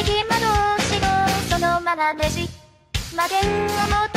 思議魔導士のそのままねじ。曲げを持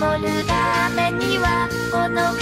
守るためにはこの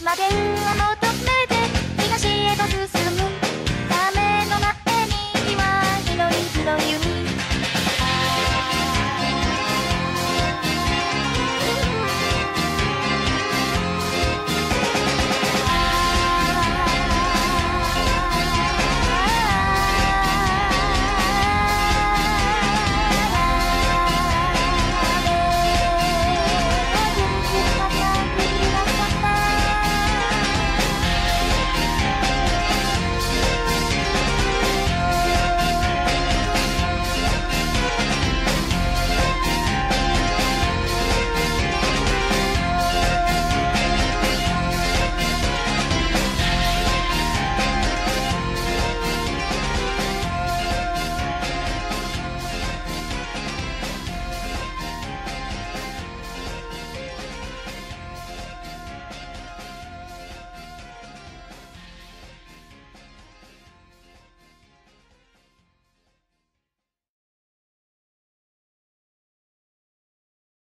魔剣は元